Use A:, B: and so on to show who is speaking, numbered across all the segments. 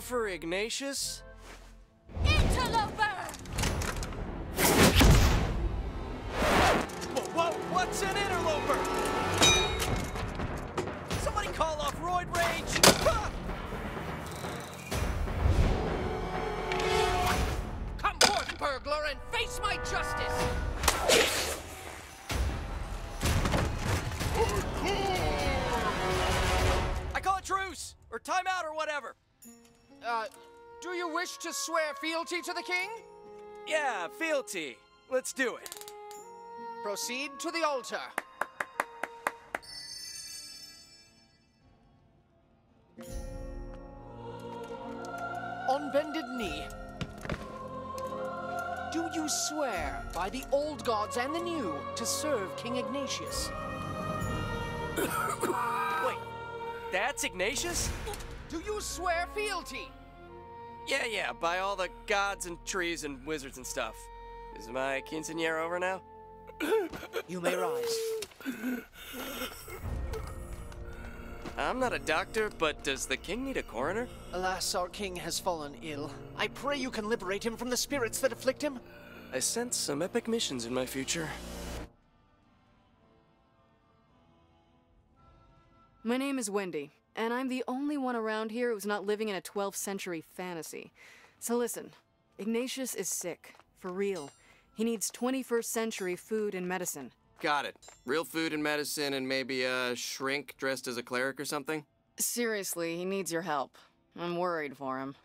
A: for Ignatius?
B: Fealty to the king?
A: Yeah, fealty. Let's do it.
B: Proceed to the altar. On bended knee. Do you swear by the old gods and the new to serve King Ignatius?
A: Wait, that's Ignatius?
B: Do you swear fealty?
A: Yeah, yeah, by all the gods and trees and wizards and stuff. Is my quinceanera over now?
B: You may rise.
A: I'm not a doctor, but does the king need a coroner?
B: Alas, our king has fallen ill. I pray you can liberate him from the spirits that afflict him.
A: I sense some epic missions in my future.
C: My name is Wendy, and I'm the only one around here who's not living in a 12th century fantasy. So listen, Ignatius is sick, for real. He needs 21st century food and medicine.
A: Got it. Real food and medicine and maybe a shrink dressed as a cleric or something?
C: Seriously, he needs your help. I'm worried for him.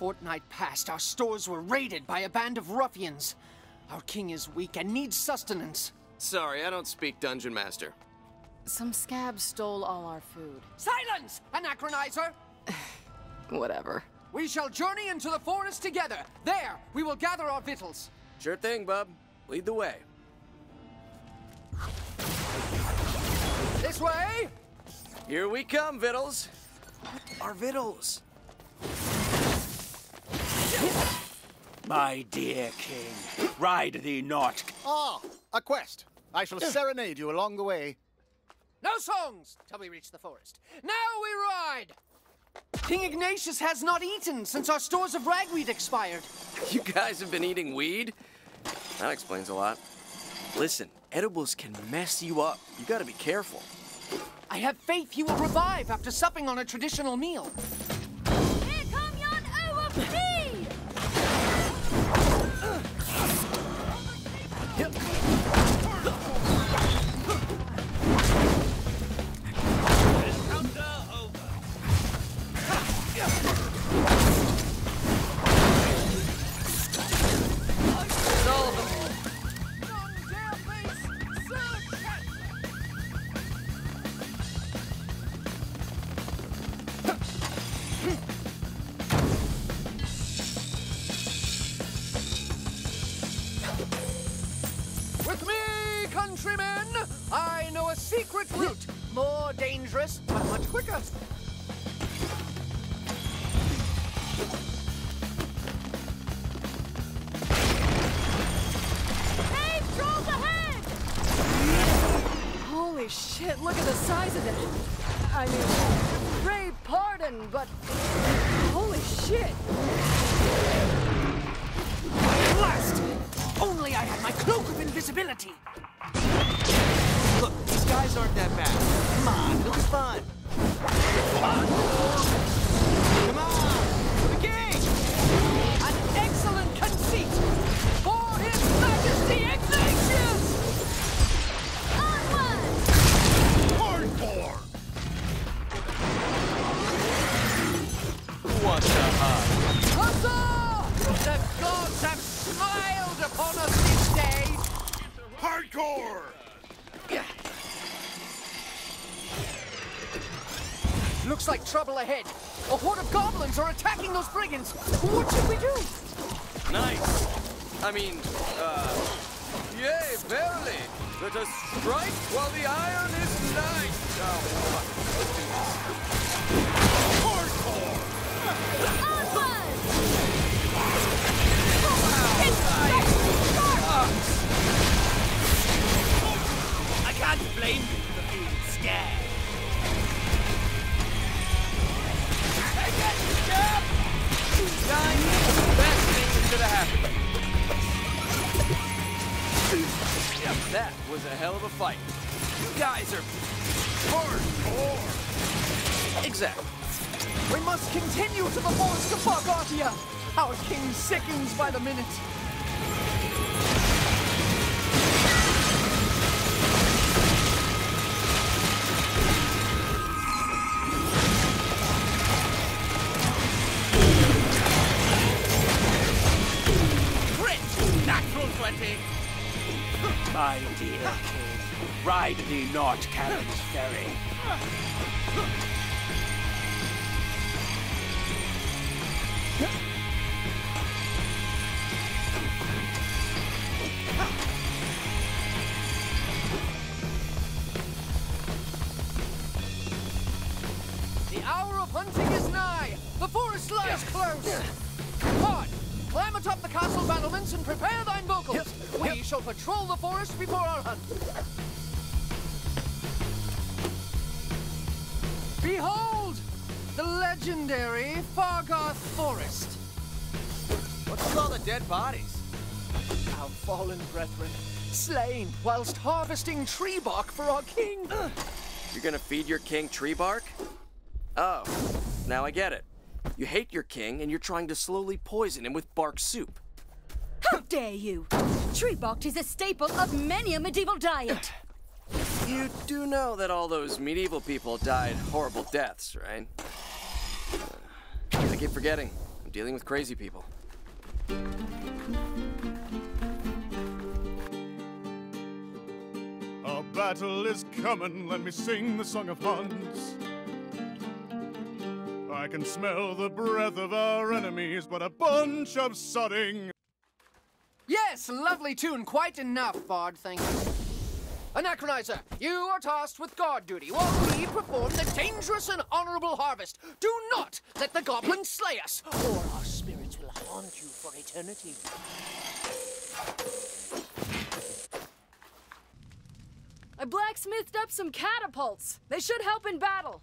B: Fortnight past, our stores were raided by a band of ruffians. Our king is weak and needs sustenance.
A: Sorry, I don't speak Dungeon Master.
C: Some scabs stole all our food.
B: Silence, anachronizer!
C: Whatever.
B: We shall journey into the forest together. There, we will gather our victuals.
A: Sure thing, bub. Lead the way.
B: This way!
A: Here we come, Vittles. Our Vittles.
D: My dear king, ride thee not.
E: Ah, a quest. I shall serenade you along the way.
B: No songs till we reach the forest. Now we ride! King Ignatius has not eaten since our stores of ragweed expired.
A: You guys have been eating weed? That explains a lot. Listen, edibles can mess you up. You gotta be careful.
B: I have faith he will revive after supping on a traditional meal. Like trouble ahead. A horde of goblins are attacking those brigands. What should we do?
A: Nice. I mean, uh, yay, verily. Let us strike while the iron is nice. Oh, fuck. Let's do this.
E: Hardcore!
F: Onward! It's so sharp!
D: I can't blame you
A: hell of a fight. You guys are hardcore. Exactly.
B: We must continue to the forest of Bargatia. Our king sickens by the minute.
D: Crit! Natural 20! My dear ride thee not Karen's ferry.
B: Slain whilst harvesting tree bark for our king.
A: You're gonna feed your king tree bark? Oh, now I get it. You hate your king and you're trying to slowly poison him with bark soup.
F: How dare you? Tree bark is a staple of many a medieval diet.
A: You do know that all those medieval people died horrible deaths, right? I keep forgetting. I'm dealing with crazy people.
G: A battle is coming, let me sing the song of Huns. I can smell the breath of our enemies, but a bunch of sodding.
B: Yes, lovely tune. Quite enough, Bard, thank you. Anachronizer, you are tasked with guard duty while we perform the dangerous and honorable harvest. Do not let the goblins slay us, or our spirits will haunt you for eternity.
C: I blacksmithed up some catapults. They should help in battle.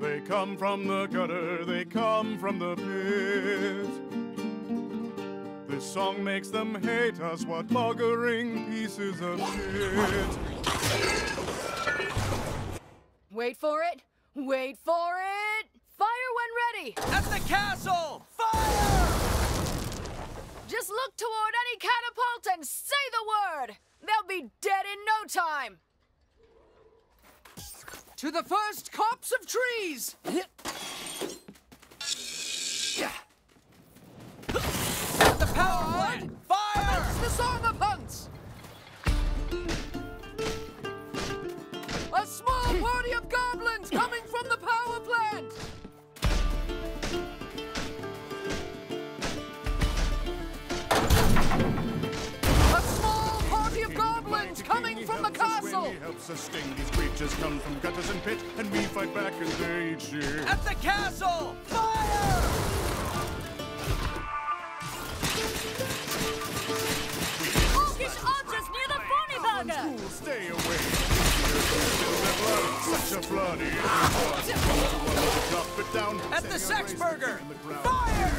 G: They come from the gutter, they come from the pit. This song makes them hate us, what buggering pieces of shit.
C: Wait for it. Wait for it. Fire when ready.
A: At the castle! Fire!
C: Just look toward any catapult and say the word. They'll be dead in no time.
B: To the first copse of trees!
A: The power plant! Fire!
B: It's the song of hunts! A small party of goblins coming castle!
G: When he helps us sting, these creatures come from gutters and pit, and we fight back and they cheer.
A: At the castle! Fire!
F: Archers near the
G: stay away. Spill their blood, such a bloody blood. Chop it down.
A: At the sex burger!
G: in the ground.
A: Fire!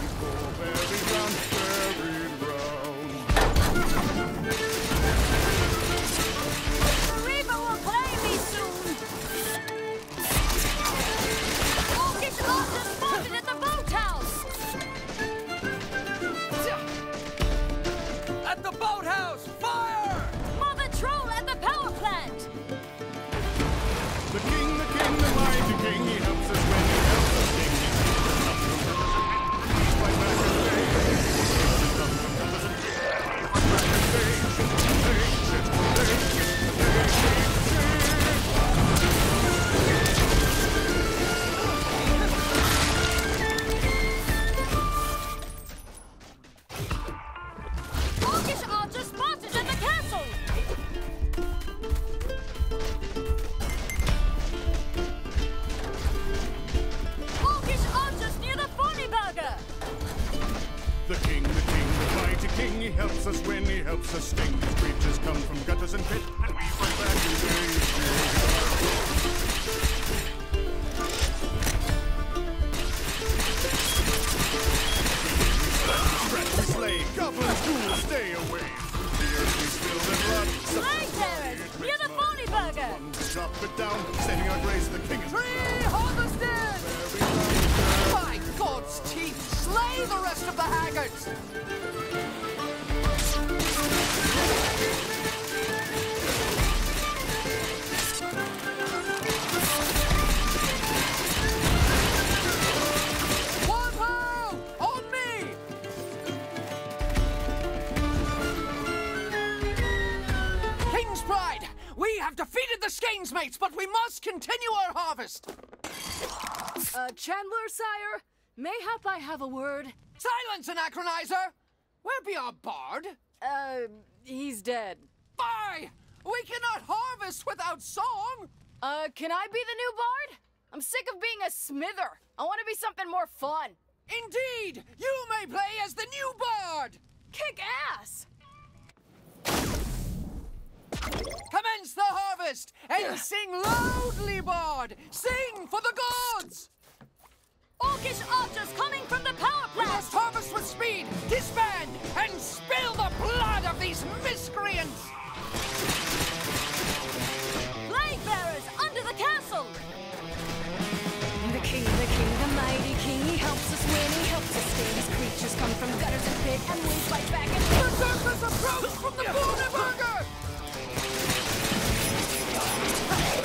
B: Mates, but we must continue our harvest!
H: Uh, Chandler, sire? Mayhap I have a word?
B: Silence, Anachronizer! Where be our bard?
H: Uh, he's dead.
B: Fie! We cannot harvest without song!
H: Uh, can I be the new bard? I'm sick of being a smither. I want to be something more fun.
B: Indeed! You may play as the new bard!
H: Kick ass!
B: Commence the harvest and sing loudly, bard! Sing for the gods!
F: Orcish archers coming from the power
B: We must harvest with speed, disband, and spill the blood of these miscreants!
F: Flag bearers under the castle!
H: The king, the king, the mighty king, he helps us win, he helps us stay. These creatures come from gutters and pit, and we fight back and
B: The darkness approach from the Borneburger!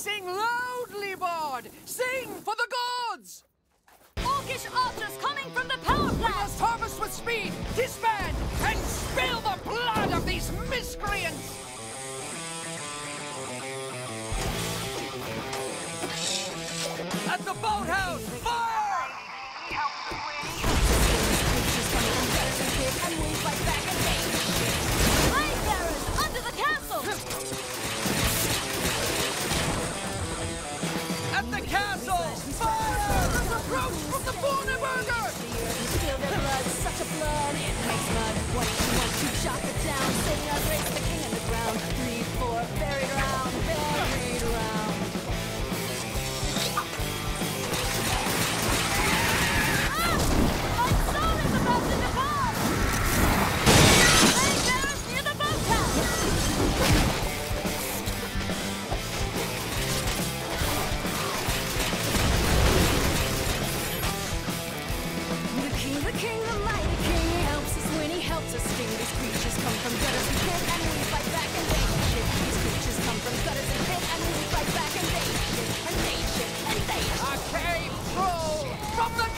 B: sing loudly, bard! Sing for the gods!
F: Orcish archers coming from the power plant!
B: We must harvest with speed, disband, and spill the blood of these miscreants!
A: At the boathouse! Fire!
H: Chop it down. Sing our grace, the king on the ground. Three, four, buried around, from gutters and pit, and we fight back and they shit. These creatures come from gutters and pit, and we fight back and they shit, and they shit, and they shit.
B: From the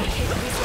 C: Okay,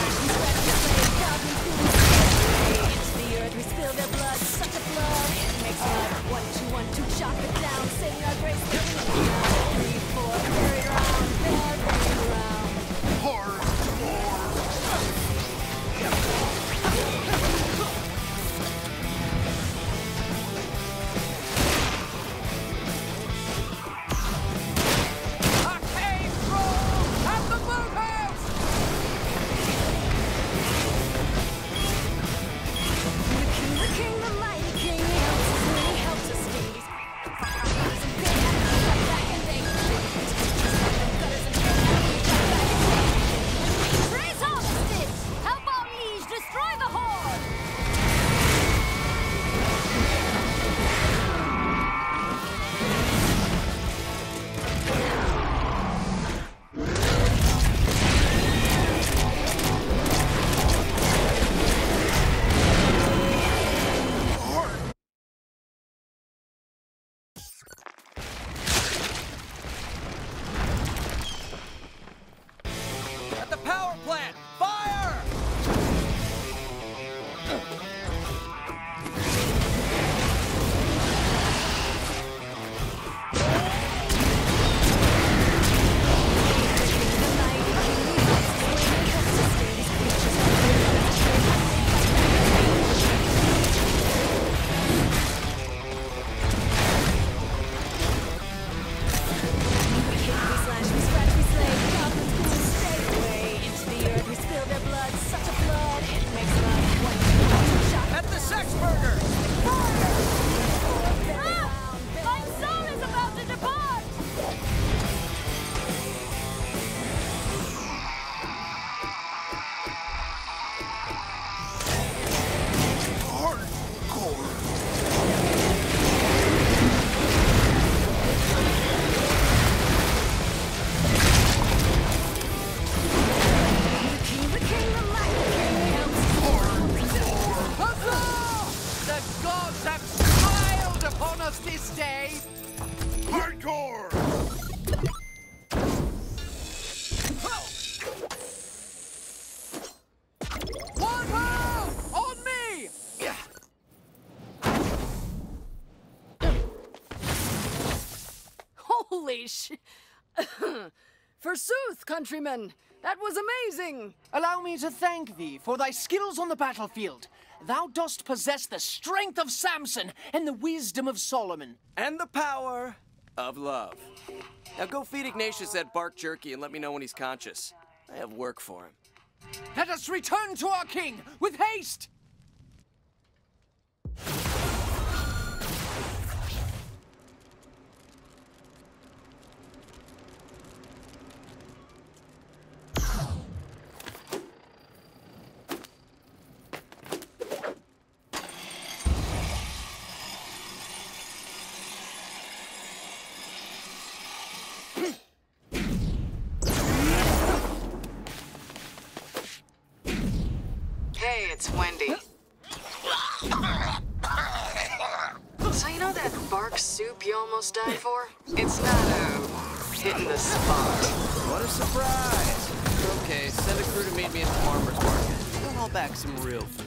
C: countrymen! That was amazing!
B: Allow me to thank thee for thy skills on the battlefield. Thou dost possess the strength of Samson and the wisdom of Solomon.
A: And the power of love. Now go feed Ignatius that bark jerky and let me know when he's conscious. I have work for him.
B: Let us return to our king with haste!
C: Hey, it's Wendy. So you know that bark for? It's not a hitting the spot.
A: What a surprise! Okay, send a crew to meet me at the farmer's market. They'll haul back some real food.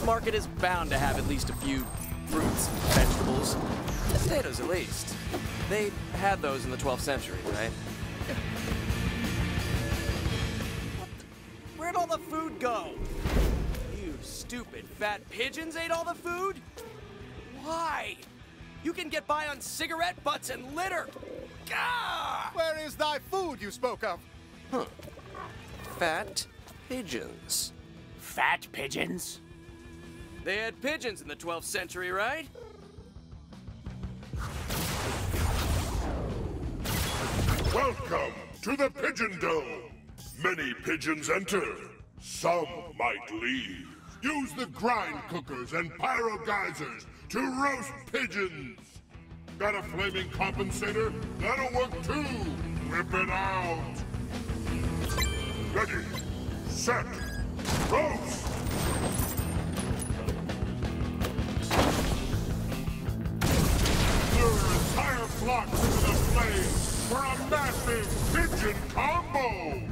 A: Farmer's market is bound to have at least a few fruits, vegetables, potatoes at least. They had those in the 12th century, right? Where'd all the food go? You stupid fat pigeons ate all the food? Why? You can get by on cigarette butts and litter. Gah!
E: Where is thy food you spoke of?
A: Fat pigeons.
D: Fat pigeons?
A: They had pigeons in the 12th century, right?
I: Welcome to the Pigeon Dome. Many pigeons enter. Some might leave. Use the grind cookers and pyro geysers to roast pigeons. Got a flaming compensator? That'll work too. Whip it out. Ready, set, roast. For a massive pigeon combo!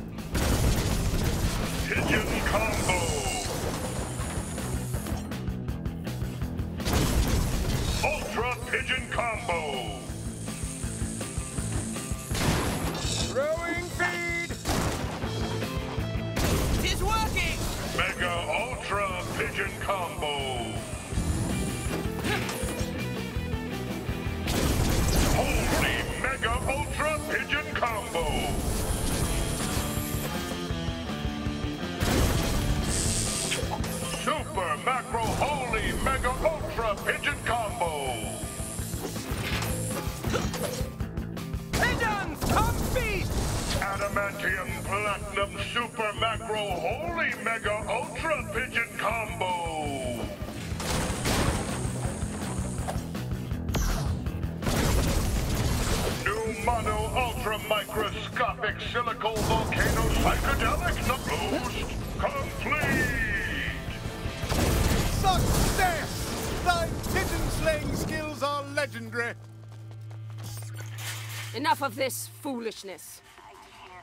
J: Enough of this foolishness.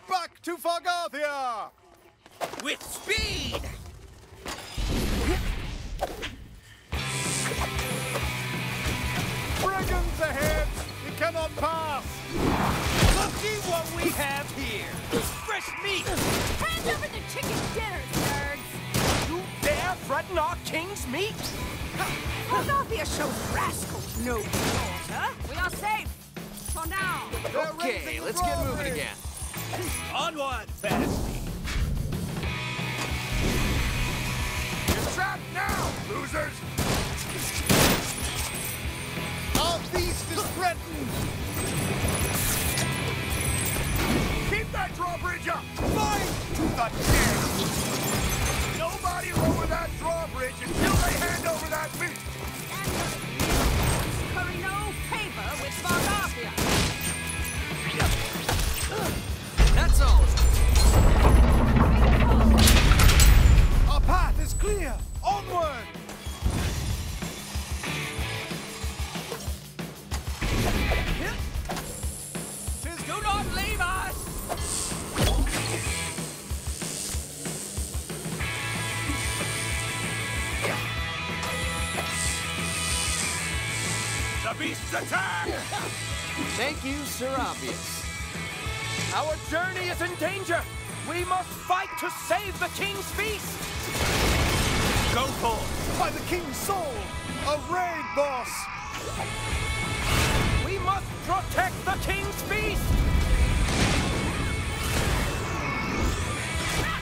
E: Back to Fargathia! living soul of Raid Boss.
D: We must protect the King's Feast! Ah,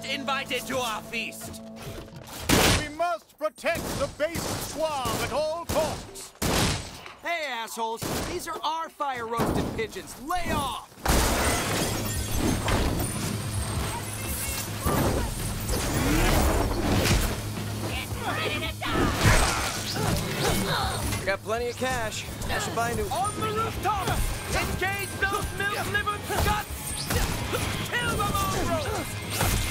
D: not invited to our feast.
E: We must protect the base squab at all costs.
B: Hey, assholes, these are our fire-roasted pigeons. Lay off! Got plenty of cash. I should buy a new...
D: On the rooftop! Engage those milk-livered guts! Kill them all, bro!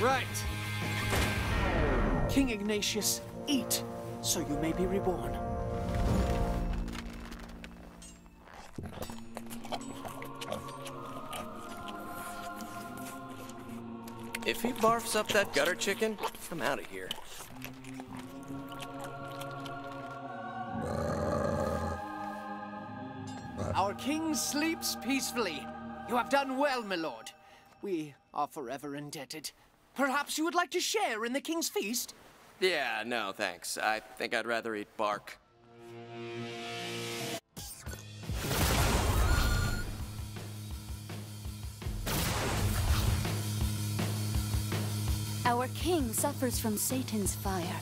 F: Right.
B: King Ignatius, eat, so you may be reborn. If he barfs up that gutter chicken, I'm out of here. Our king sleeps peacefully. You have done well, my lord. We are forever indebted. Perhaps you would like to share in the king's feast? Yeah, no, thanks. I think I'd rather eat bark.
F: Our king suffers from Satan's fire.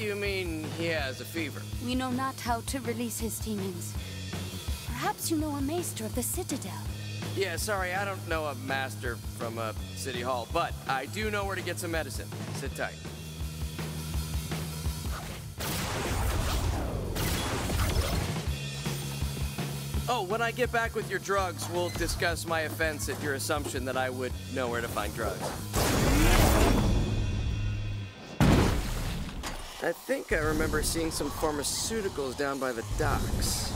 A: You mean he has a fever?
F: We know not how to release his demons. Perhaps you know a maester of the Citadel.
A: Yeah, sorry, I don't know a master from a city hall, but I do know where to get some medicine. Sit tight. Oh, when I get back with your drugs, we'll discuss my offense at your assumption that I would know where to find drugs. I think I remember seeing some pharmaceuticals down by the docks.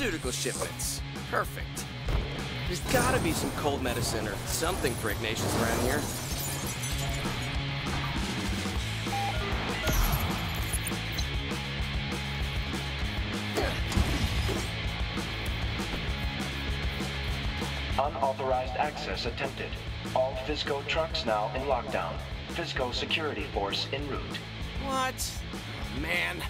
A: Pharmaceutical shipments. Perfect. There's gotta be some cold medicine or something for Ignatius around here.
J: Unauthorized access attempted. All FizzCo trucks now in lockdown. FizzCo security force en route.
A: What? Man.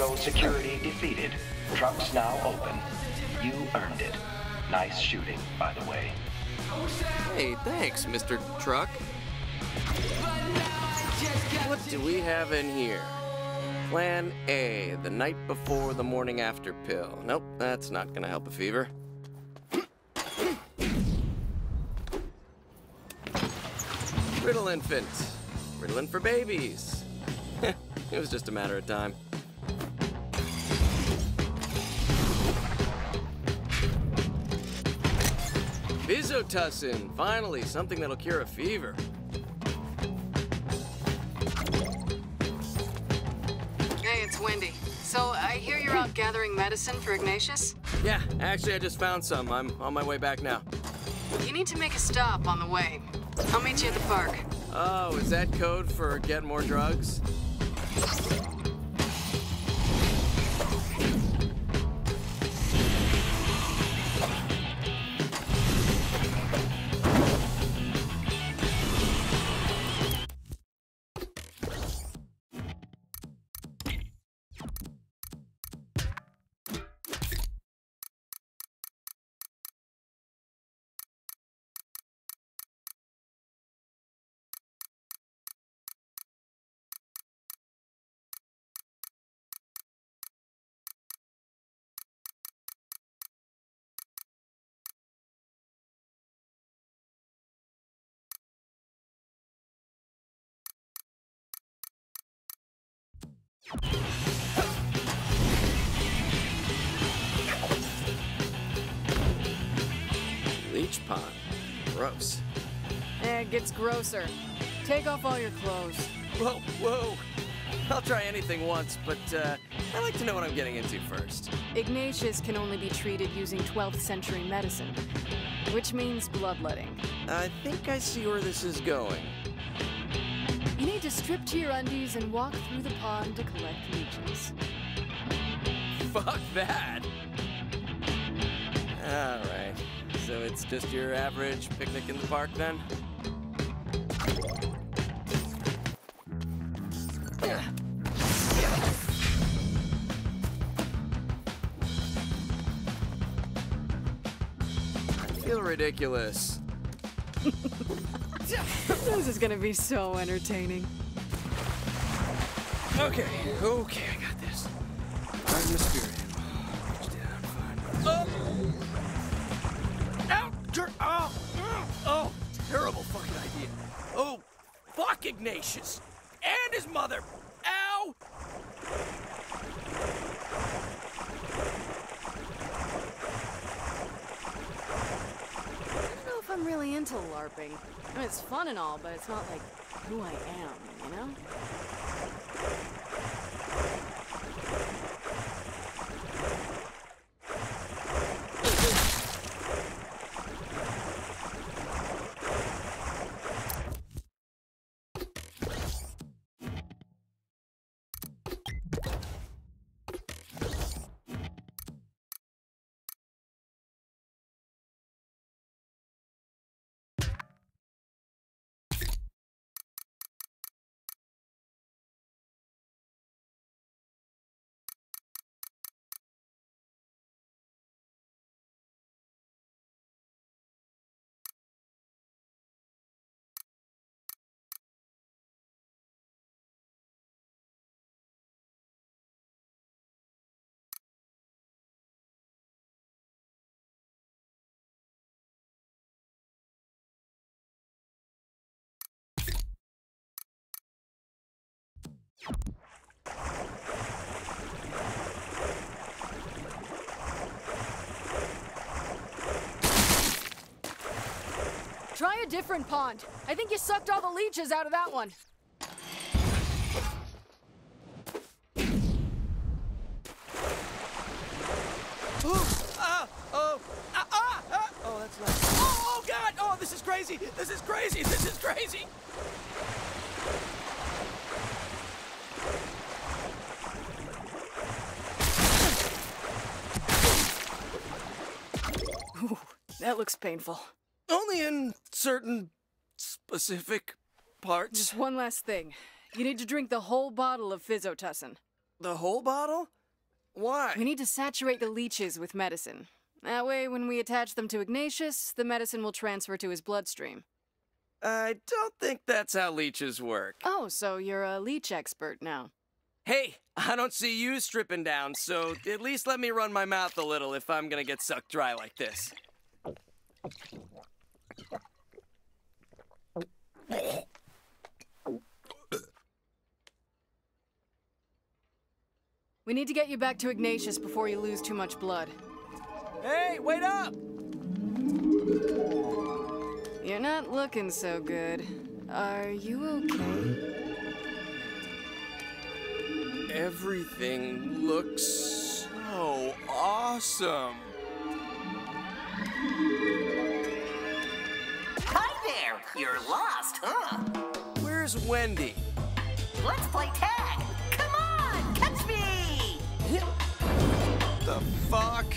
J: FizzCo security defeated. Trucks now open. You earned it. Nice shooting, by the way.
A: Hey, thanks, Mr. Truck. What do we have in here? Plan A, the night before the morning after pill. Nope, that's not gonna help a fever. Riddle infant. Ritalin for babies. it was just a matter of time. Visotussin, finally, something that'll cure a fever.
C: Hey, it's Wendy. So I hear you're out gathering medicine for Ignatius?
A: Yeah, actually, I just found some. I'm on my way back now.
C: You need to make a stop on the way. I'll meet you at the park.
A: Oh, is that code for get more drugs? Leech pond. Gross.
C: Eh, it gets grosser. Take off all your clothes.
A: Whoa, whoa. I'll try anything once, but uh, I like to know what I'm getting into first.
C: Ignatius can only be treated using 12th century medicine, which means bloodletting.
A: I think I see where this is going.
C: You need to strip to your undies and walk through the pond to collect leeches.
A: Fuck that. Alright. So it's just your average picnic in the park then? I feel ridiculous.
C: This is gonna be so entertaining.
A: Okay, okay, I got this. I'm the spirit. Reach down, find oh! oh! Oh! Terrible fucking idea. Oh! Fuck Ignatius! And his mother! Ow!
C: I don't know if I'm really into LARPing. I mean, it's fun and all, but it's not like who I am, you know? Try a different pond. I think you sucked all the leeches out of that one.
A: This is crazy! This is crazy! This is crazy!
C: That looks painful.
A: Only in certain specific parts.
C: Just one last thing. You need to drink the whole bottle of Physotussin.
A: The whole bottle? Why?
C: We need to saturate the leeches with medicine. That way, when we attach them to Ignatius, the medicine will transfer to his bloodstream.
A: I don't think that's how leeches work.
C: Oh, so you're a leech expert now.
A: Hey, I don't see you stripping down, so at least let me run my mouth a little if I'm gonna get sucked dry like this.
C: We need to get you back to Ignatius before you lose too much blood.
A: Hey, wait up!
C: You're not looking so good. Are you okay?
A: Everything looks so awesome.
K: There! You're lost, huh?
A: Where's Wendy?
K: Let's play tag! Come on! Catch me!
A: The fuck?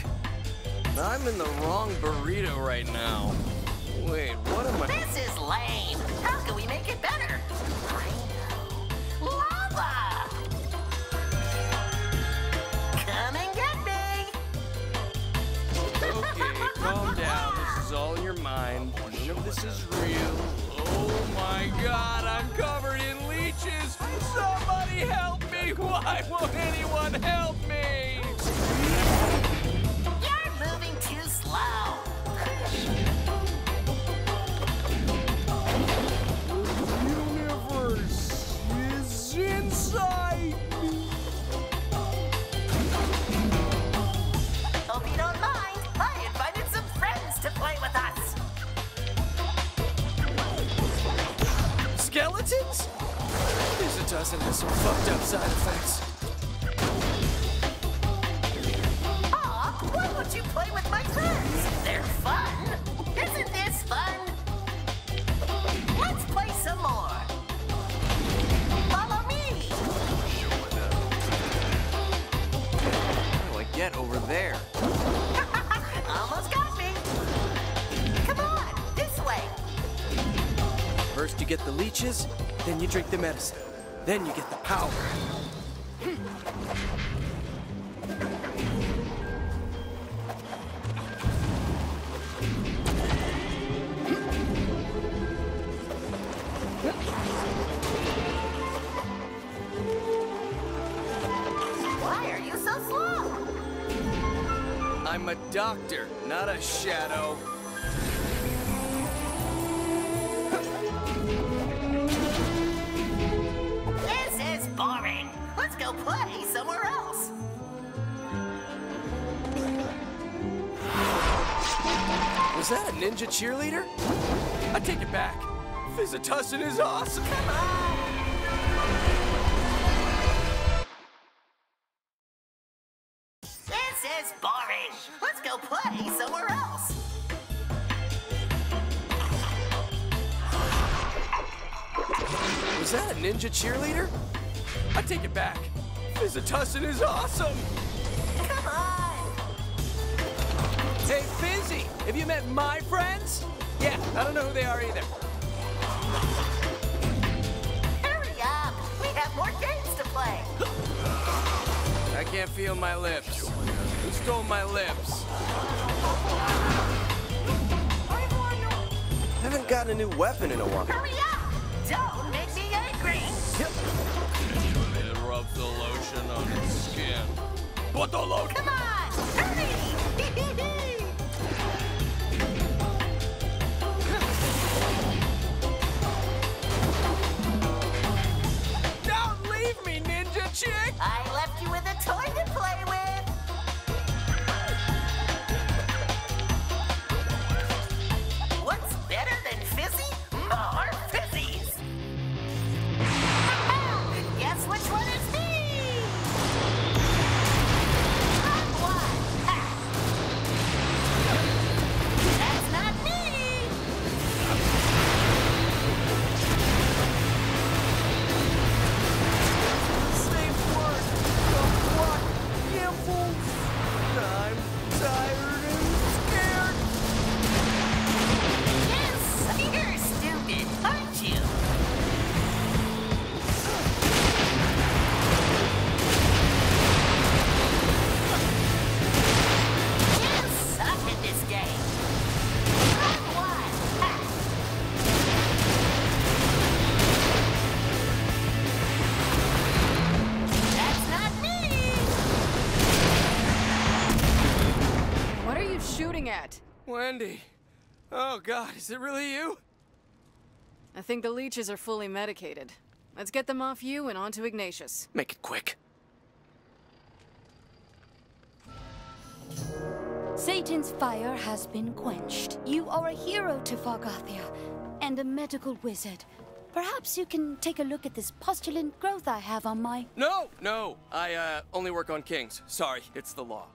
A: I'm in the wrong burrito right now. Wait, what am I?
K: This is lame! How can we make it better? I know. Lava!
A: Real. Oh my god, I'm covered in leeches! Somebody help me! Why won't anyone help me?
K: You're moving too slow.
A: The universe is inside buttons? Visitus has some fucked up side effects.
K: Aw, why won't you play with my friends? They're fun. Isn't this fun? Let's play some more. Follow me.
A: How do I get over there?
K: Almost got me. Come on, this way.
A: First you get the leeches, then you drink the medicine. Then you get the power.
K: Why are you so slow?
A: I'm a doctor, not a shadow. That ninja cheerleader? I take it back. Visitussin is awesome. A new weapon in a while.
K: Is
A: it really you?
C: I think the leeches are fully medicated. Let's get them off you and onto Ignatius.
A: Make it quick.
F: Satan's fire has been quenched. You are a hero to Fargathia and a medical wizard. Perhaps you can take a look at this postulant growth I have on my.
A: No, no. I uh, only work on kings. Sorry, it's the law.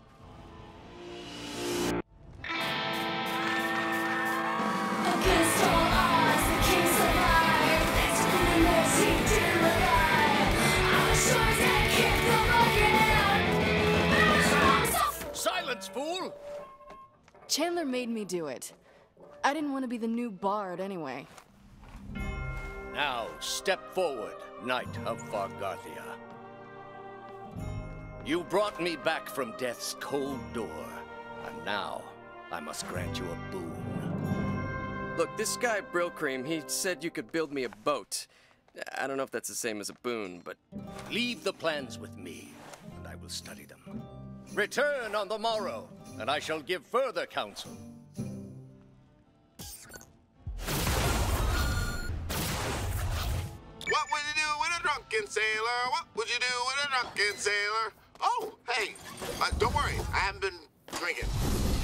E: Fool!
C: Chandler made me do it. I didn't want to be the new bard anyway.
E: Now step forward, Knight of Fargathia. You brought me back from death's cold door, and now I must grant you a boon.
A: Look, this guy, Brillcream, he said you could build me a boat. I don't know if that's the same as a boon, but
E: Leave the plans with me, and I will study them. Return on the morrow, and I shall give further counsel.
L: What would you do with a drunken sailor? What would you do with a drunken sailor? Oh, hey, uh, don't worry. I haven't been drinking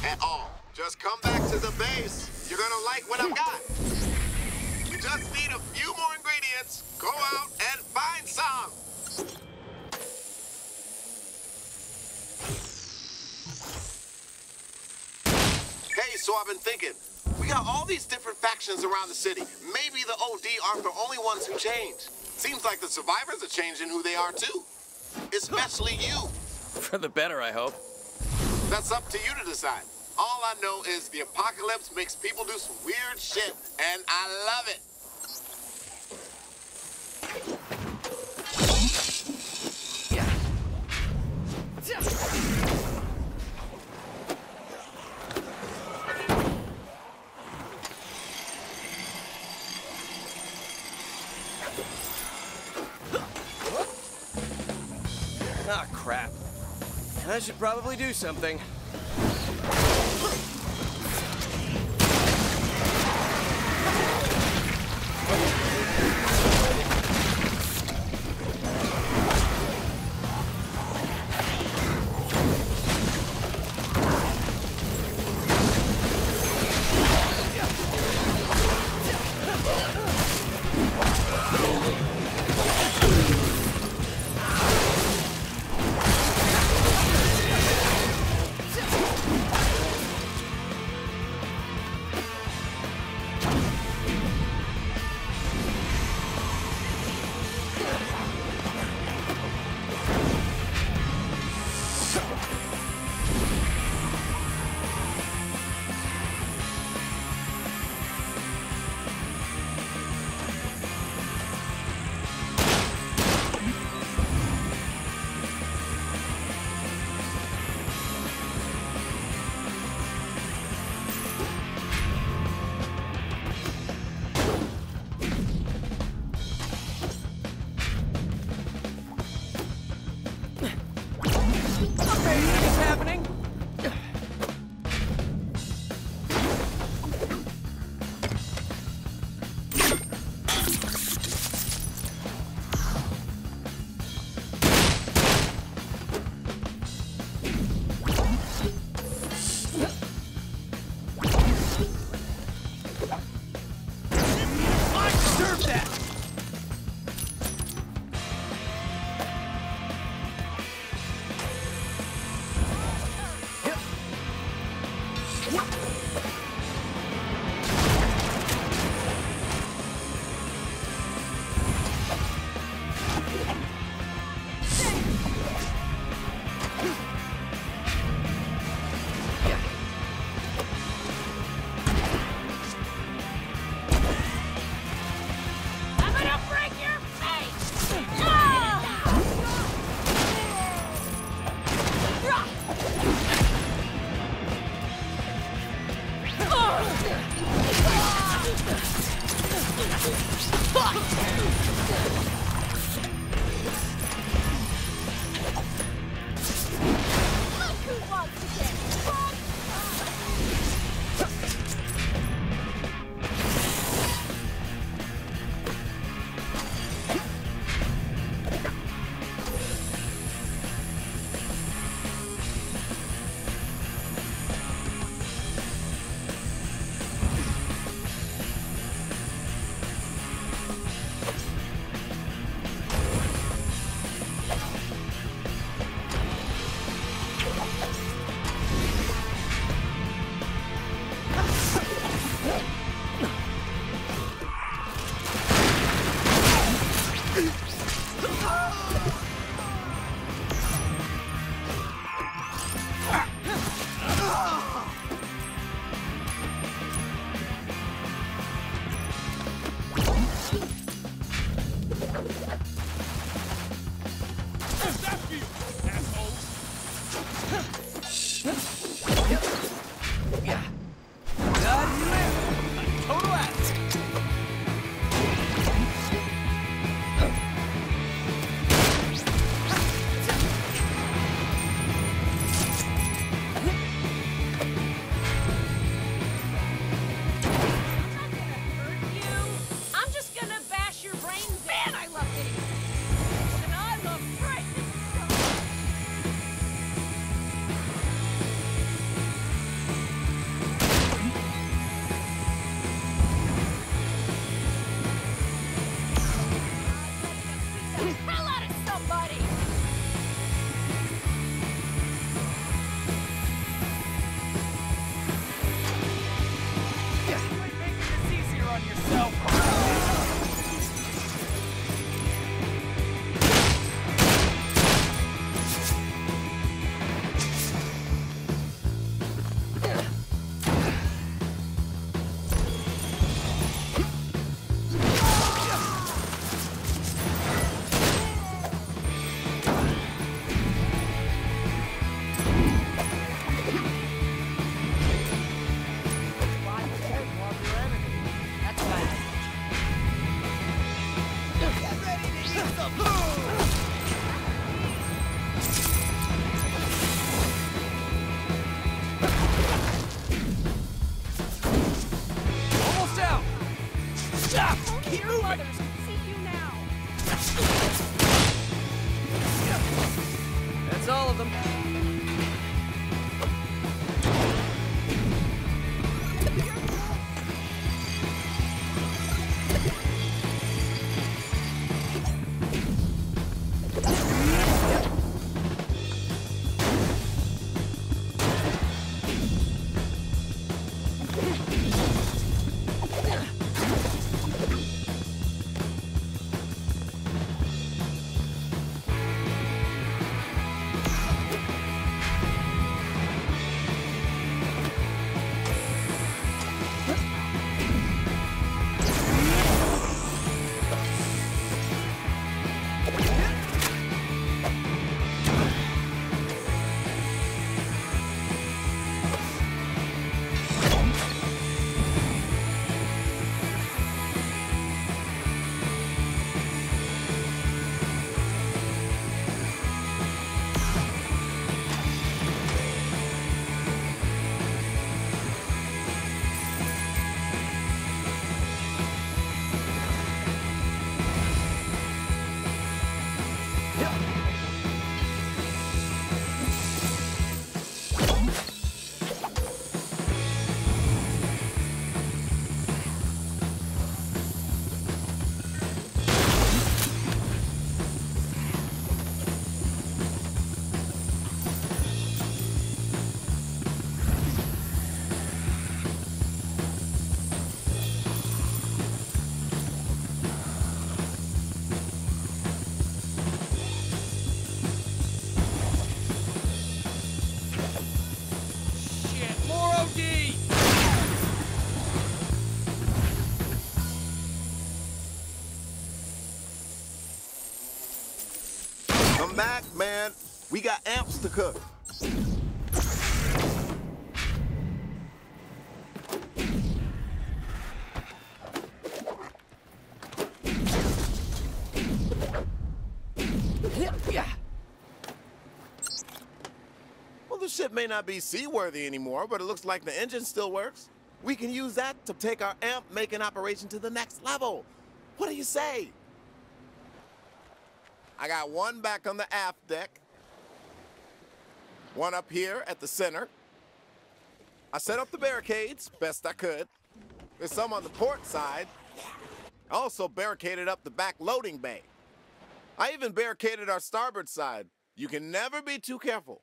L: at all. Just come back to the base. You're gonna like what I've got. We just need a few more ingredients. Go out and find some. Hey, so I've been thinking. We got all these different factions around the city. Maybe the OD aren't the only ones who change. Seems like the survivors are changing who they are too. Especially you.
A: For the better, I hope.
L: That's up to you to decide. All I know is the apocalypse makes people do some weird shit, and I love it.
A: Ah, crap. I should probably do something. Amazing
L: We got amps to cook. Well, the ship may not be seaworthy anymore, but it looks like the engine still works. We can use that to take our amp making operation to the next level. What do you say? I got one back on the aft deck, one up here at the center. I set up the barricades best I could. There's some on the port side. I also barricaded up the back loading bay. I even barricaded our starboard side. You can never be too careful.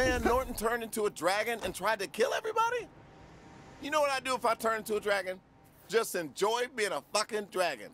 L: Man, Norton turned into a dragon and tried to kill everybody? You know what I'd do if I turned into a dragon? Just enjoy being a fucking dragon.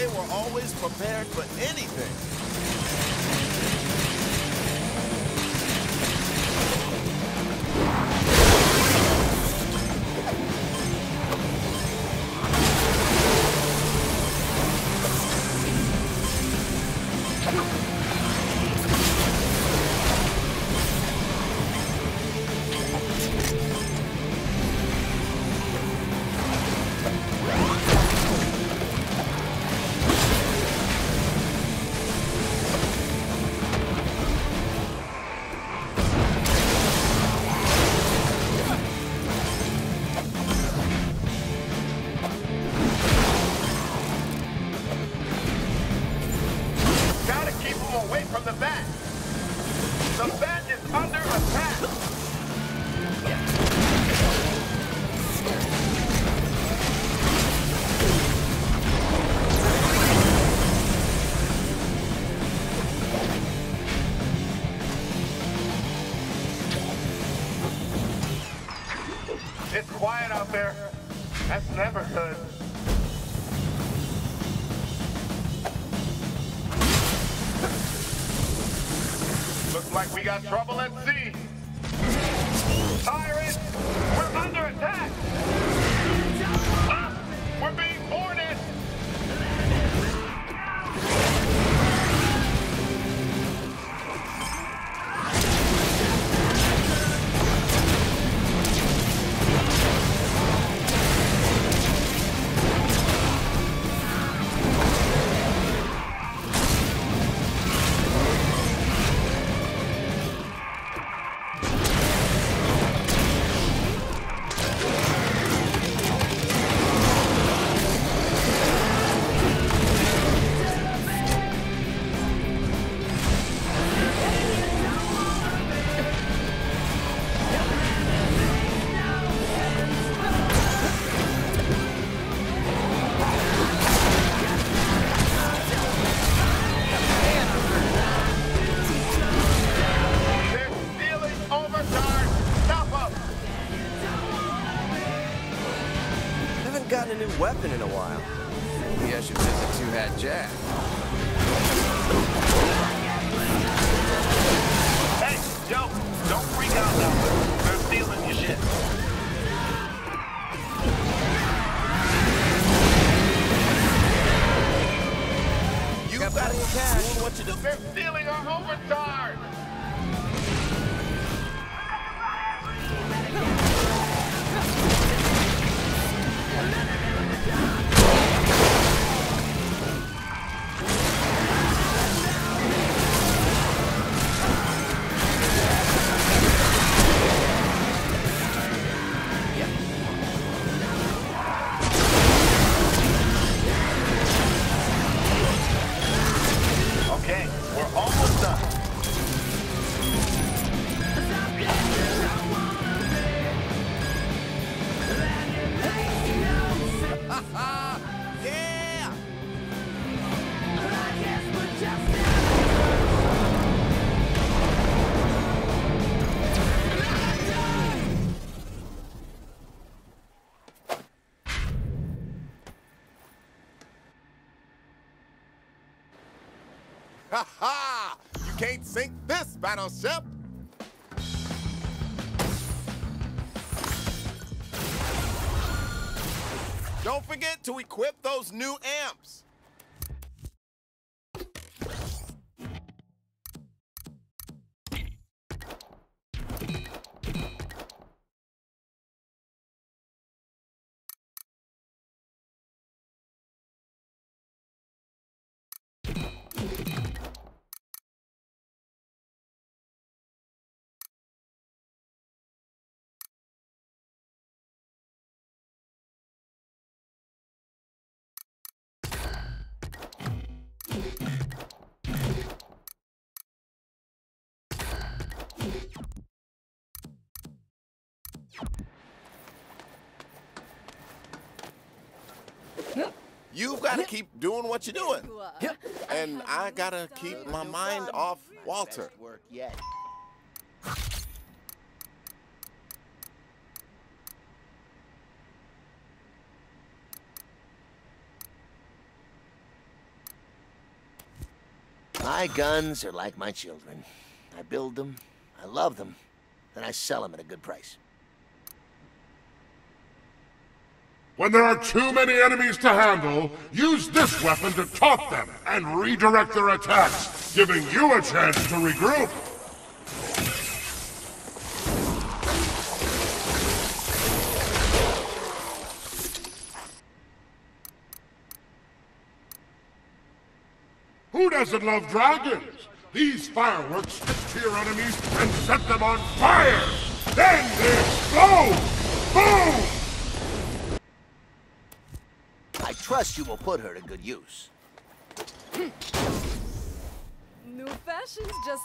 L: They were always prepared for anything.
M: Got trouble
A: new weapon in a while.
L: To equip those new You've got to keep doing what you're doing. And I got to keep my mind off Walter.
N: My guns are like my children. I build them, I love them, and I sell them at a good price.
M: When there are too many enemies to handle, use this weapon to taunt them and redirect their attacks, giving you a chance to regroup. Who doesn't love dragons? These fireworks stick to your enemies and set them on fire! Then they explode! Boom!
N: I trust you will put her to good use.
C: New fashions just.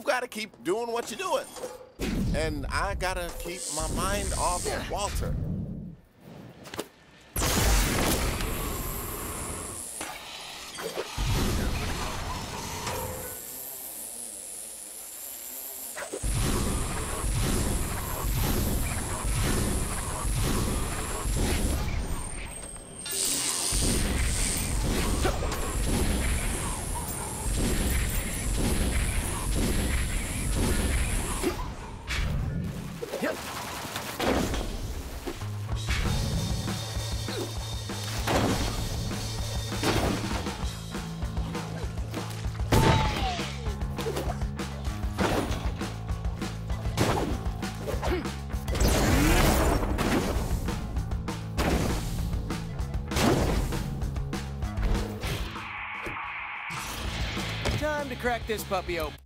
L: You've got to keep doing what you're doing. And I gotta keep my mind off of Walter.
A: Crack this puppy open.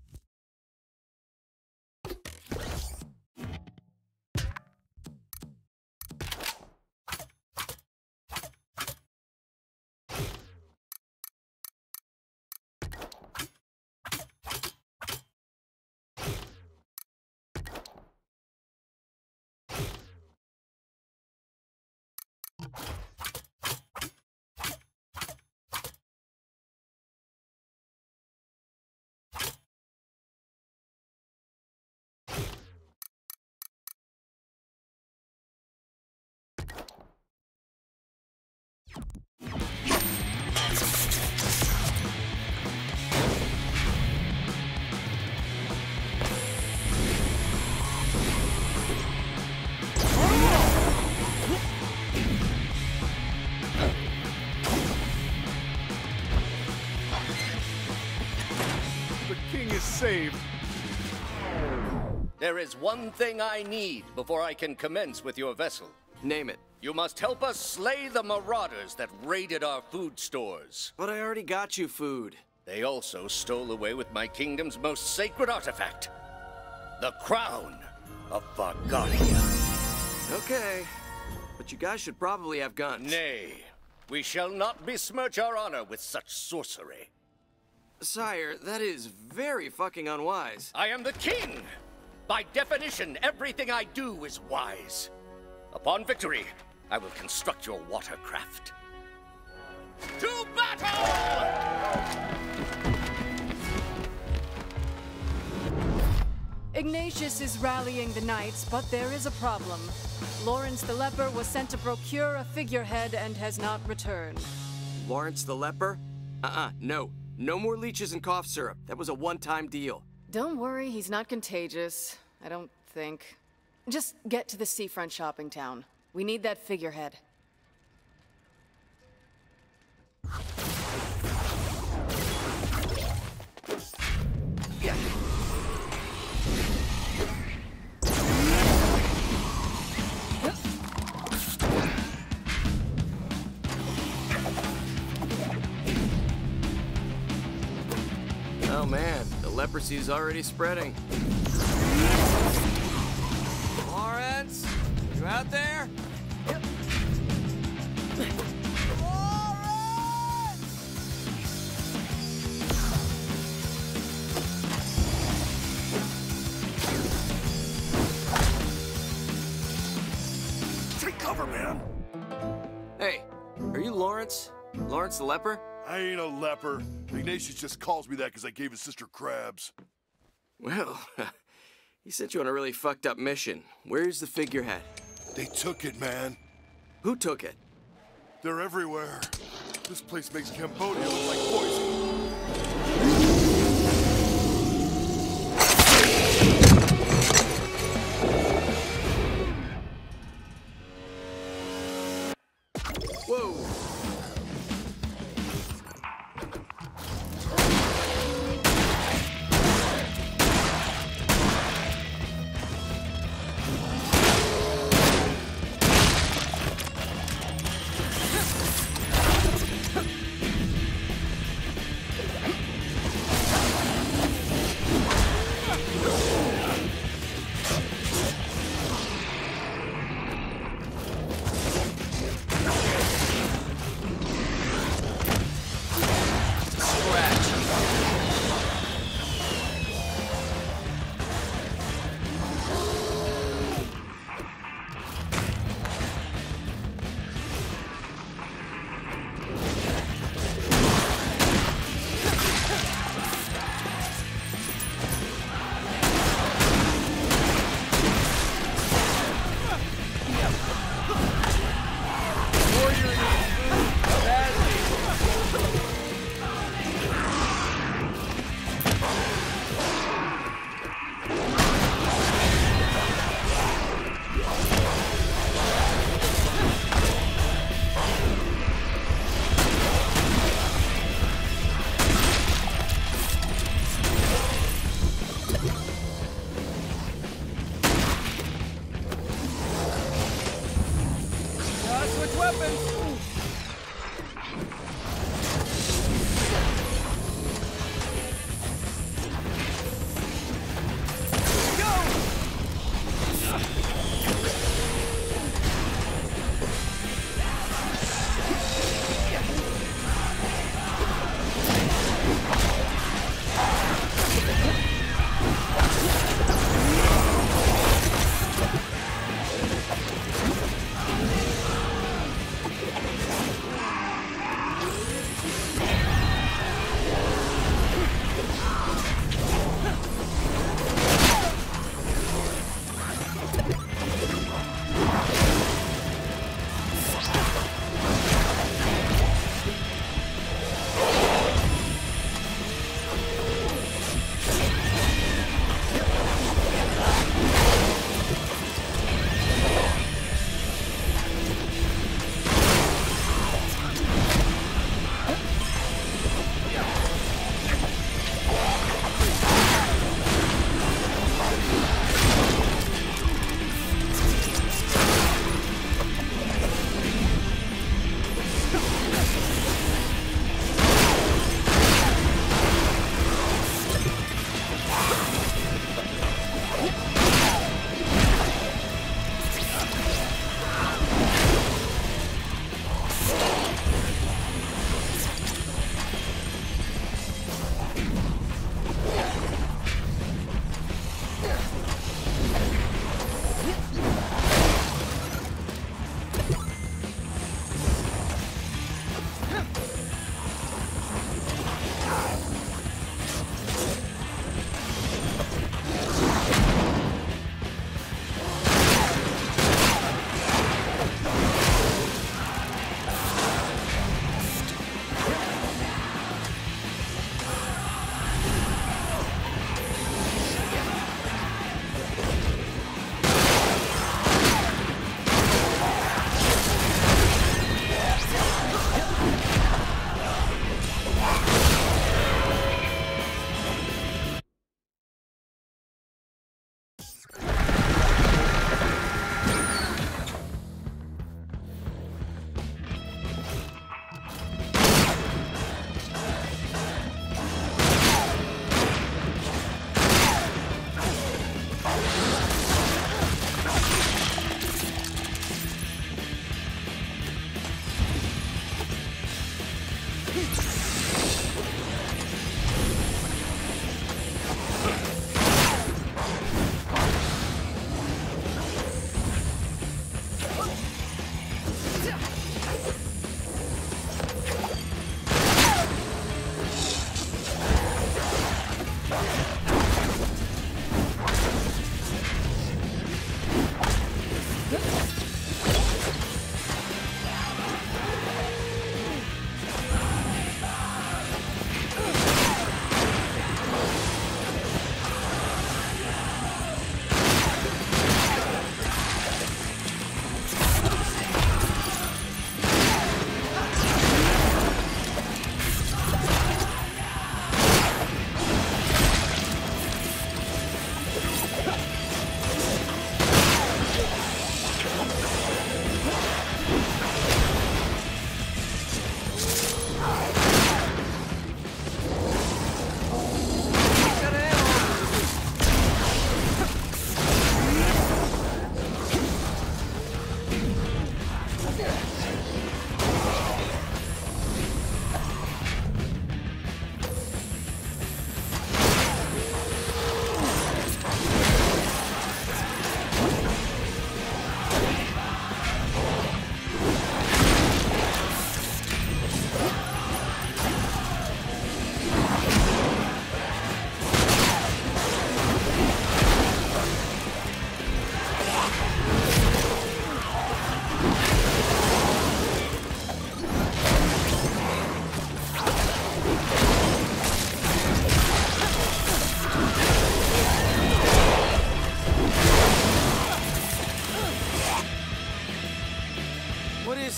E: There is one thing I need before I can commence with your vessel.
A: Name it.
E: You must help us slay the marauders that raided our food stores.
A: But I already got you food.
E: They also stole away with my kingdom's most sacred artifact, the crown of Vargaria.
A: Okay. But you guys should probably have guns.
E: Nay, we shall not besmirch our honor with such sorcery.
A: Sire, that is very fucking unwise.
E: I am the king! By definition, everything I do is wise. Upon victory, I will construct your watercraft. To battle!
C: Ignatius is rallying the knights, but there is a problem. Lawrence the Leper was sent to procure a figurehead and has not returned.
A: Lawrence the leper? Uh-uh, no. No more leeches and cough syrup. That was a one-time deal.
C: Don't worry, he's not contagious. I don't think. Just get to the seafront shopping town. We need that figurehead.
A: Oh man, leprosy's already spreading. Lawrence, you out there? Yep. Take cover, man. Hey, are you Lawrence? Lawrence the leper?
O: I ain't a leper. Ignatius just calls me that because I gave his sister crabs.
A: Well, he sent you on a really fucked up mission. Where's the figurehead?
O: They took it, man.
A: Who took it?
O: They're everywhere. This place makes Cambodia look like poison.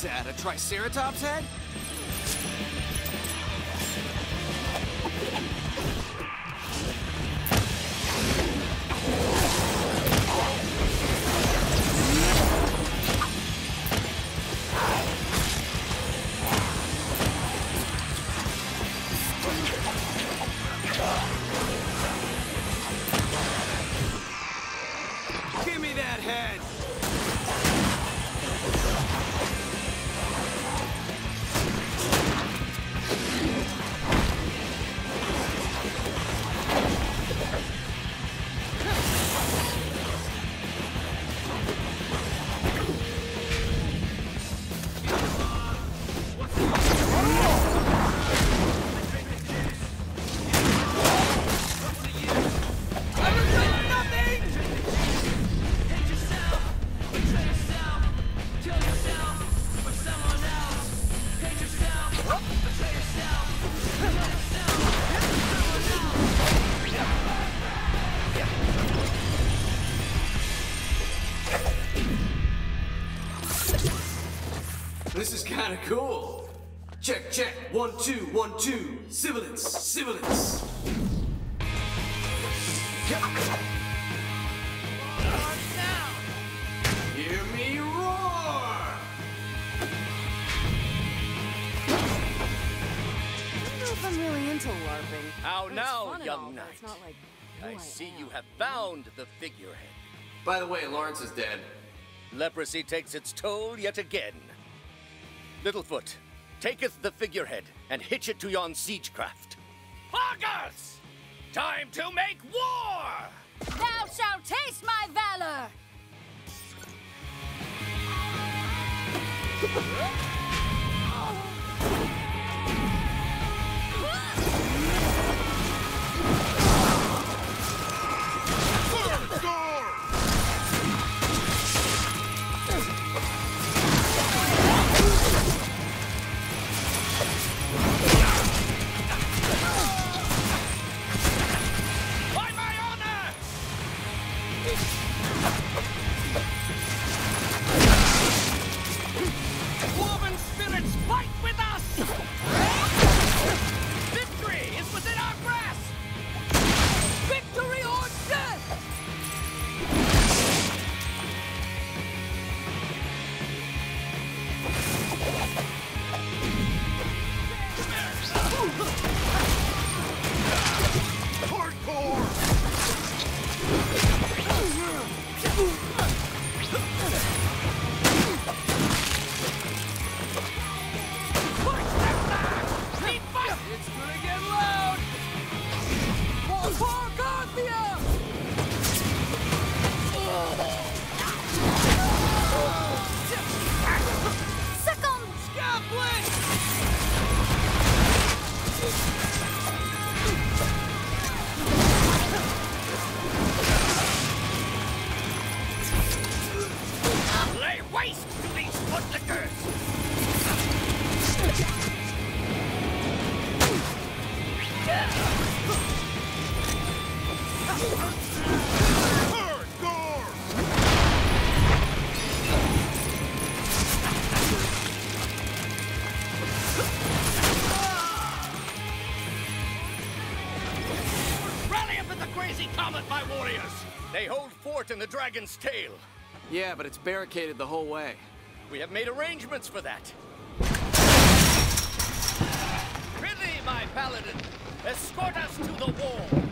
A: That? A Triceratops head? Kinda cool. Check, check. One, two, one, two. Sibilance, sibilance. Hear me roar!
C: I don't know if I'm really into LARPing.
E: How now, young
C: all,
E: knight?
C: It's not like
E: I
C: I
E: see
C: am.
E: you have found the figurehead.
A: By the way, Lawrence is dead.
E: Leprosy takes its toll yet again. Littlefoot, taketh the figurehead and hitch it to yon siegecraft. Argus! Time to make war!
F: Thou shalt taste my valor!
E: By fort in the dragon's tail.
A: Yeah, but it's barricaded the whole way.
E: We have made arrangements for that. Ridley, my paladin, escort us to the wall.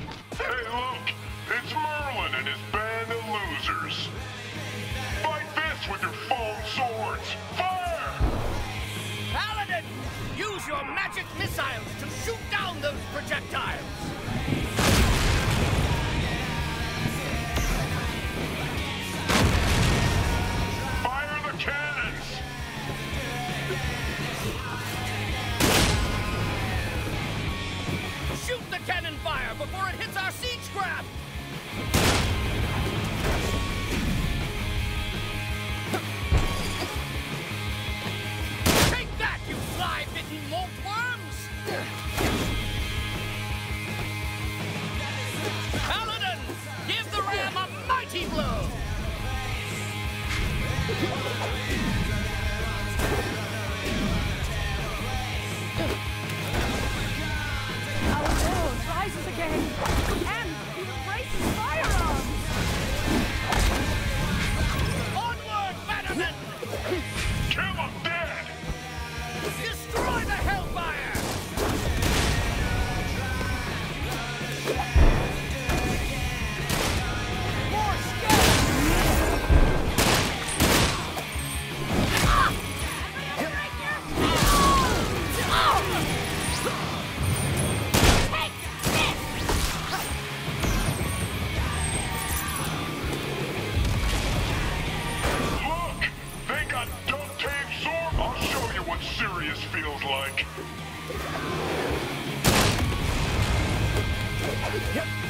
E: Yep.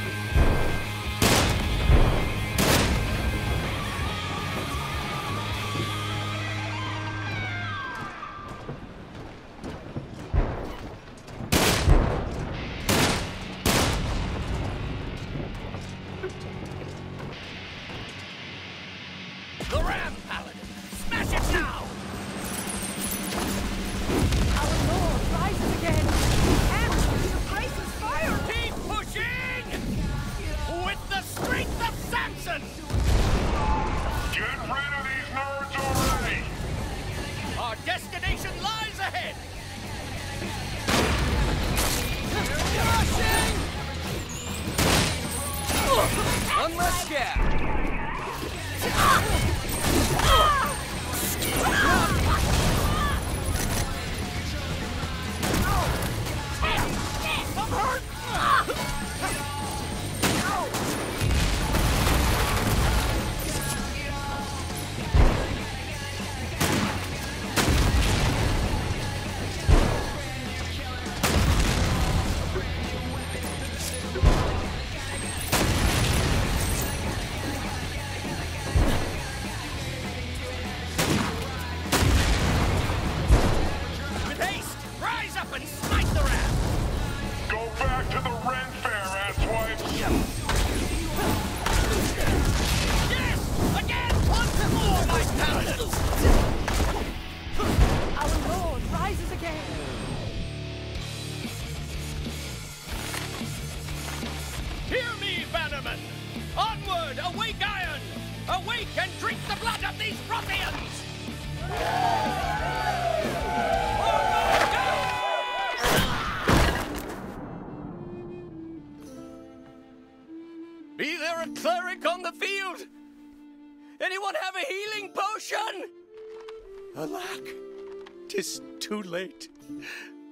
E: too late.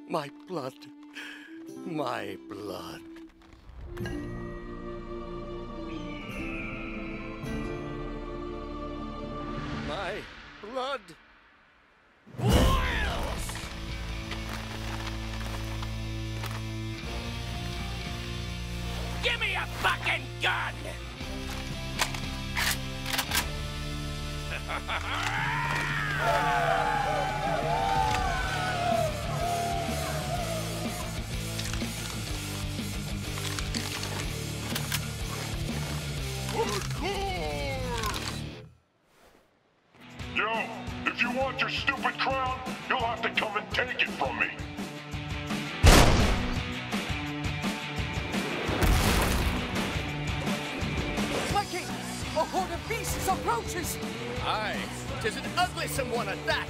E: My blood. My blood. My blood boils! Give me a fucking gun!
M: Yo, if you want your stupid crown, you'll have to come and take it from me.
B: Flecking! A horde of beasts approaches!
E: Aye, tis an ugly one at that!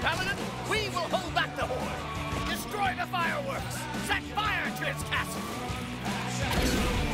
E: Paladin, we will hold back the horde! Destroy the fireworks! Set fire to its castle!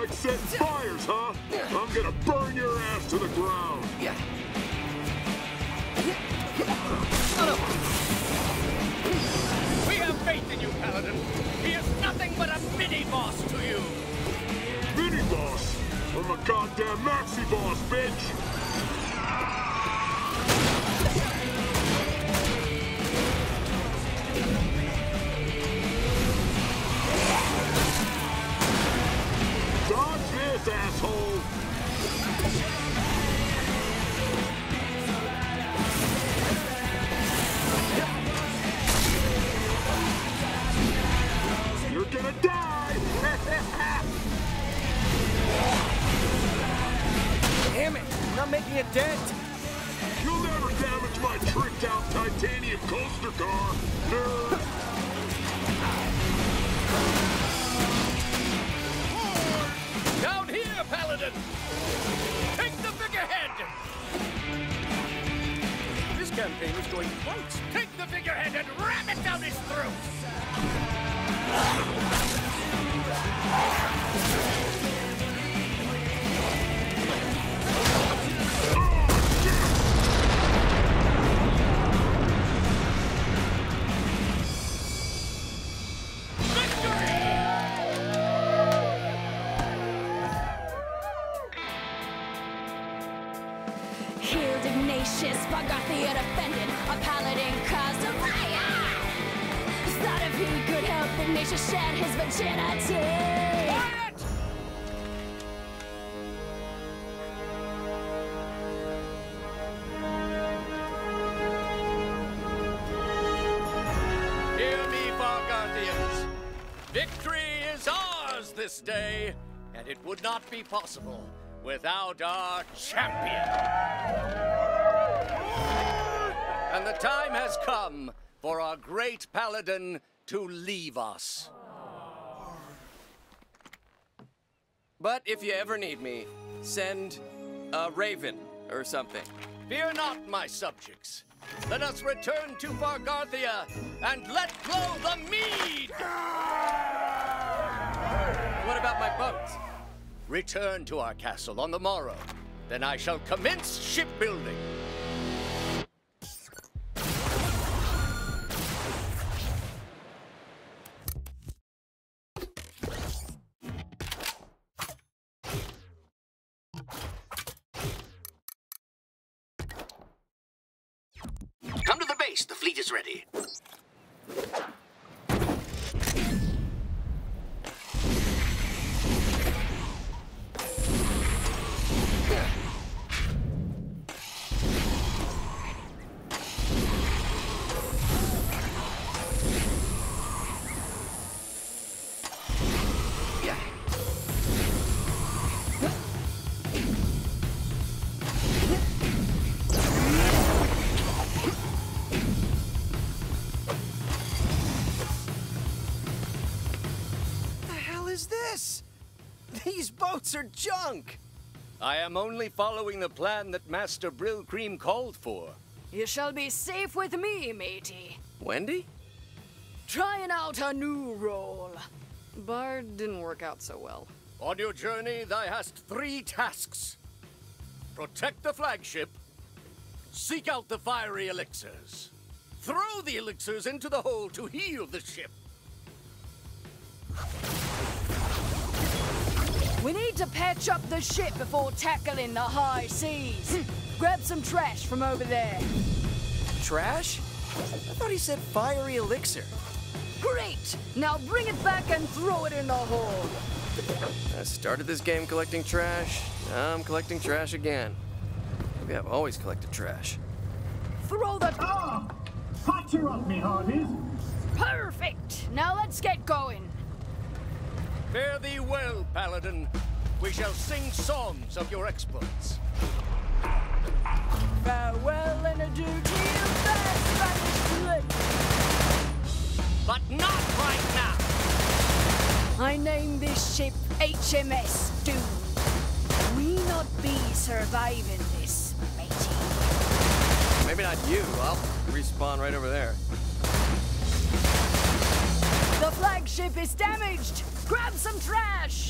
M: like setting fires, huh? I'm gonna burn your ass to the ground.
E: We have faith in you, Paladin. He is nothing but a mini-boss to you.
M: Mini-boss? I'm a goddamn maxi-boss, bitch. This, asshole! You're gonna die!
P: Damn it! I'm not making a dent!
M: You'll never damage my tricked out titanium coaster car, nerd!
E: Down Paladin! Take the figurehead!
P: This campaign is going quite.
E: Take the figurehead and ram it down his throat! This day, and it would not be possible without our champion. And the time has come for our great paladin to leave us.
A: But if you ever need me, send a raven or something.
E: Fear not, my subjects. Let us return to Fargarthia and let glow the mead!
A: What about my boats?
E: Return to our castle on the morrow. Then I shall commence shipbuilding. Come to the base. The fleet is ready.
P: Are junk!
E: I am only following the plan that Master Brill Cream called for.
H: You shall be safe with me, matey.
A: Wendy?
H: Trying out a new role. Bard didn't work out so well.
E: On your journey, thou hast three tasks. Protect the flagship, seek out the fiery elixirs, throw the elixirs into the hole to heal the ship.
H: We need to patch up the ship before tackling the high seas. Grab some trash from over there.
P: Trash? I thought he said fiery elixir.
H: Great! Now bring it back and throw it in the hole.
A: I started this game collecting trash. Now I'm collecting trash again. Maybe I've always collected trash.
H: Throw the.
Q: Ah! Hot her up, me hearties.
H: Perfect! Now let's get going.
E: Fare thee well, Paladin. We shall sing songs of your exploits.
H: Farewell and adieu to you, bad Spanish
E: But not right now!
H: I name this ship HMS Doom. We not be surviving this, matey.
A: Maybe not you. I'll respawn right over there.
H: The flagship is damaged! Grab some trash!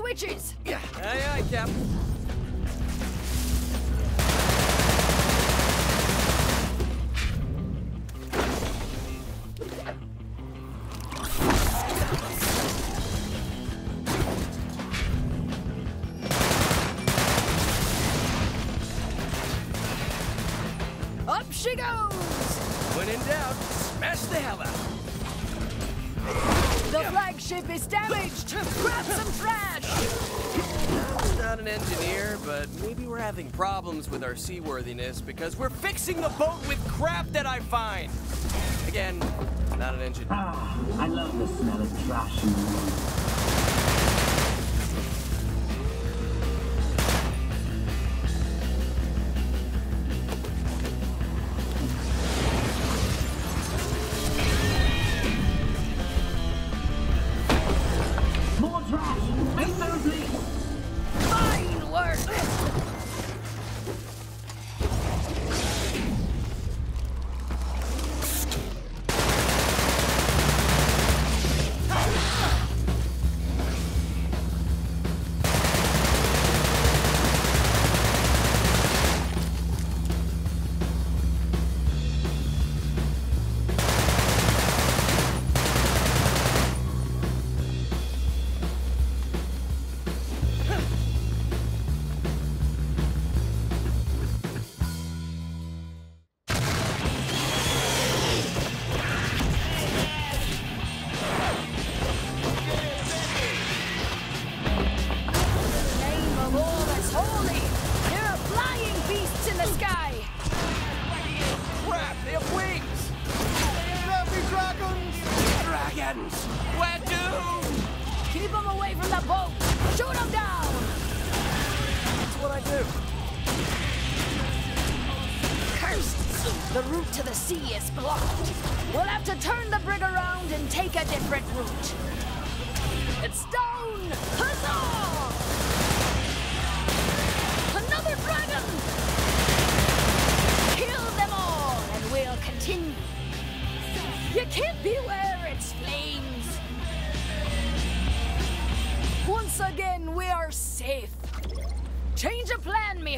R: switches!
A: Aye, aye, Captain. with our seaworthiness because we're fixing the boat with crap that I find. Again, not an engine.
H: Ah, I love the smell of trash in the morning.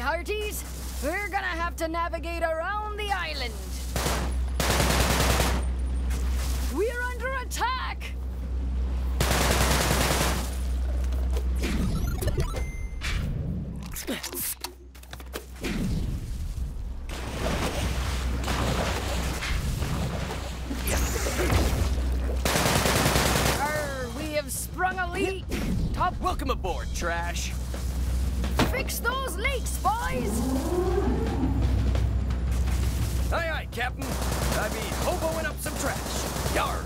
R: hearties. We're gonna have to navigate around the island. We're under attack! Arr, we have sprung a leak! Top,
A: welcome aboard, Trash
H: those leaks, boys!
A: Aye, aye, Captain. I be hoboing up some trash. Yar!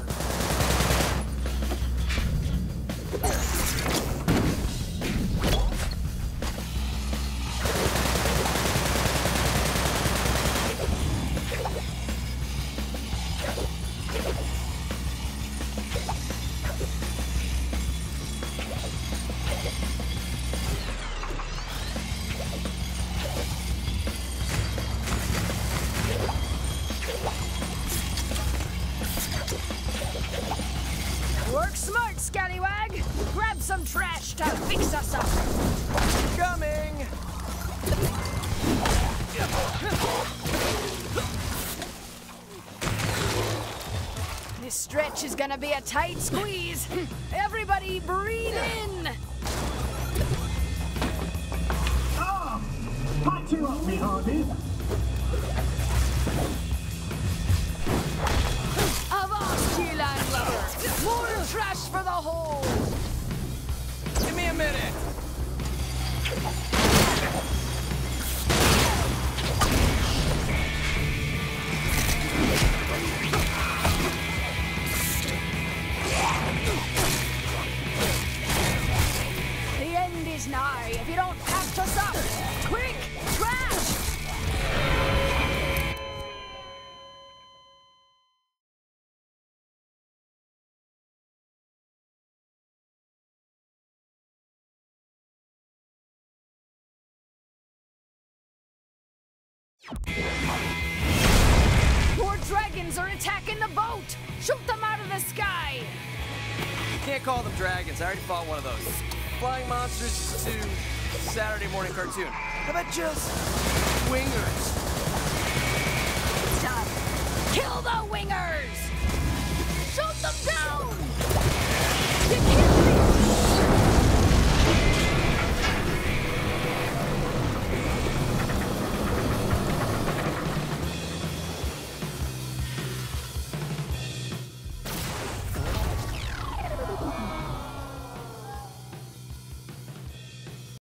H: A tight squeeze.
A: Already fought one of those. Flying monsters to Saturday morning cartoon. How about just wingers?
H: Done! Kill the wingers! Shoot them down!